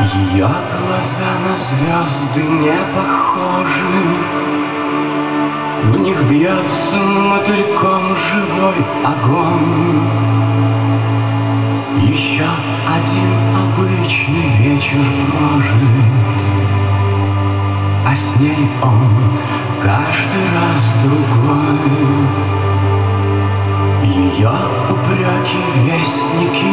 Ее глаза на звезды не похожи. В них бьется мотыльком живой огонь. Еще один обычный вечер прожит. А с ней он каждый раз другой. Ее упреки, вестники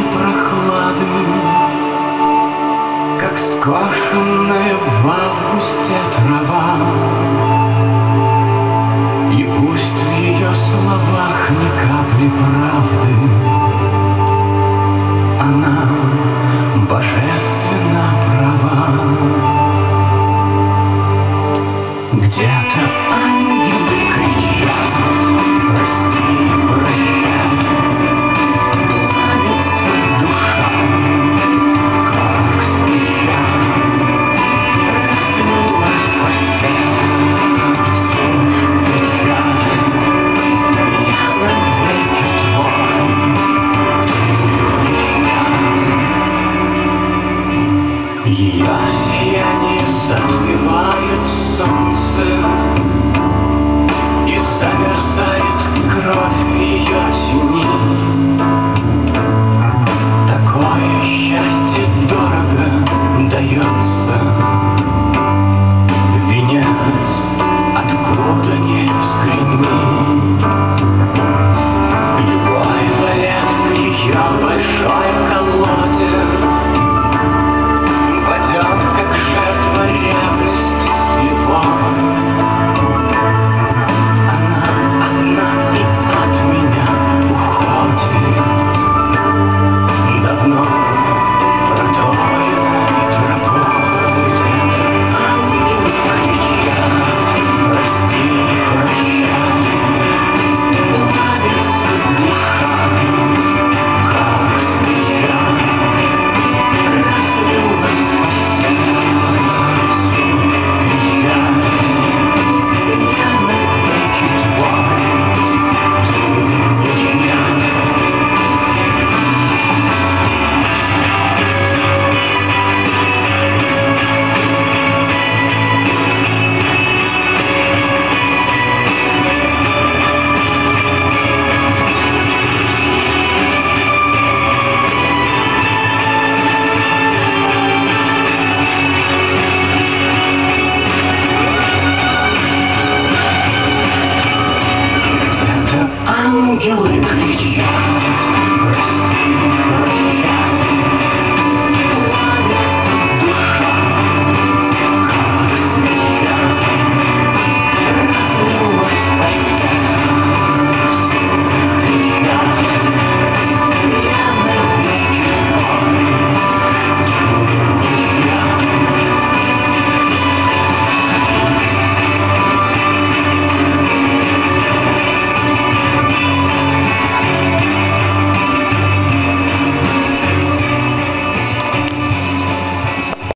скошенная в августе трава. И пусть в ее словах ни капли правды, ее